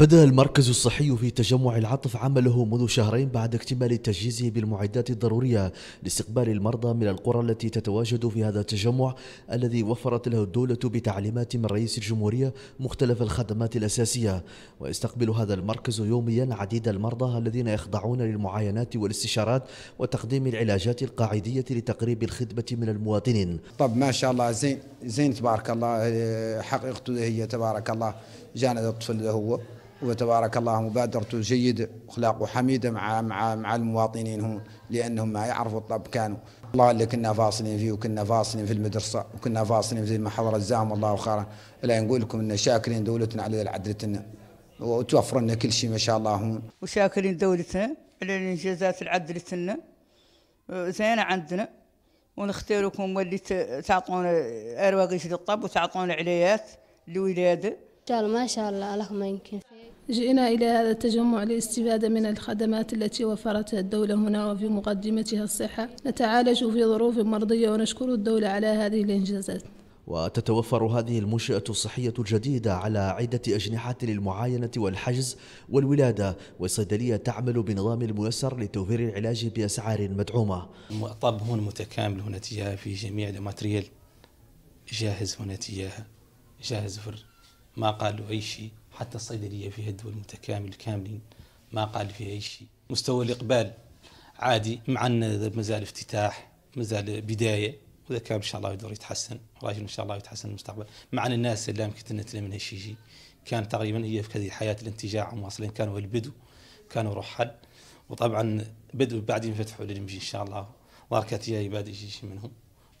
بدأ المركز الصحي في تجمع العطف عمله منذ شهرين بعد اكتمال تجهيزه بالمعدات الضرورية لاستقبال المرضى من القرى التي تتواجد في هذا التجمع الذي وفرت له الدولة بتعليمات من رئيس الجمهورية مختلف الخدمات الأساسية. ويستقبل هذا المركز يوميا عديد المرضى الذين يخضعون للمعاينات والاستشارات وتقديم العلاجات القاعدية لتقريب الخدمة من المواطنين. طب ما شاء الله زين زين تبارك الله حقيقته هي تبارك الله جانا الطفل هو. وتبارك الله مبادرته جيدة واخلاقه حميدة مع مع مع المواطنين هون لأنهم ما يعرفوا الطب كانوا. الله اللي كنا فاصلين فيه وكنا فاصلين في المدرسة وكنا فاصلين في المحاضرة جزاهم الله خيرا. لا نقول لكم إن شاكرين دولتنا على العدلتنا وتوفر لنا كل شيء ما شاء الله هون وشاكرين دولتنا على الانجازات العدلتنا زينة عندنا. ونختاركم واللي تعطونا اروقش للطب وتعطونا عليات لولادة. ما شاء الله اللهم يمكن. جئنا إلى هذا التجمع للاستفادة من الخدمات التي وفرتها الدولة هنا وفي مقدمتها الصحة. نتعالج في ظروف مرضية ونشكر الدولة على هذه الإنجازات. وتتوفر هذه المنشأة الصحية الجديدة على عدة أجنحة للمعاينة والحجز والولادة والصيدلية تعمل بنظام الميسر لتوفير العلاج بأسعار مدعومة. طب هون متكامل هنا تجاه في جميع الماتريال. جاهز هنا تجاه جاهز في ما قالوا أي شيء. حتى الصيدلية فيها الدول متكامل كاملين ما قال فيها أي شيء. مستوى الإقبال عادي مع أن مازال افتتاح مازال بداية وإذا كان إن شاء الله يقدر يتحسن راجل إن شاء الله يتحسن المستقبل. مع أن الناس اللي يمكن من هالشيء كان تقريبا هي في هذه حياة الانتجاع مواصلين كانوا البدو كانوا رحل وطبعا بدوا بعدين فتحوا للمجي إن شاء الله وأركات جاي بعد شيء منهم.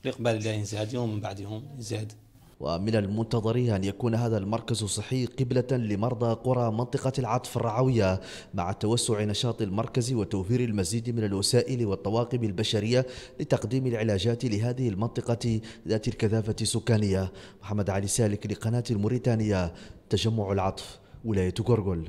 الإقبال اللي ينزاد يوم من بعد يوم يزاد. ومن المنتظر أن يكون هذا المركز الصحي قبلة لمرضى قرى منطقة العطف الرعوية مع توسع نشاط المركز وتوفير المزيد من الوسائل والطواقم البشرية لتقديم العلاجات لهذه المنطقة ذات الكثافة السكانية. محمد علي سالك لقناة الموريتانية تجمع العطف ولاية غورغول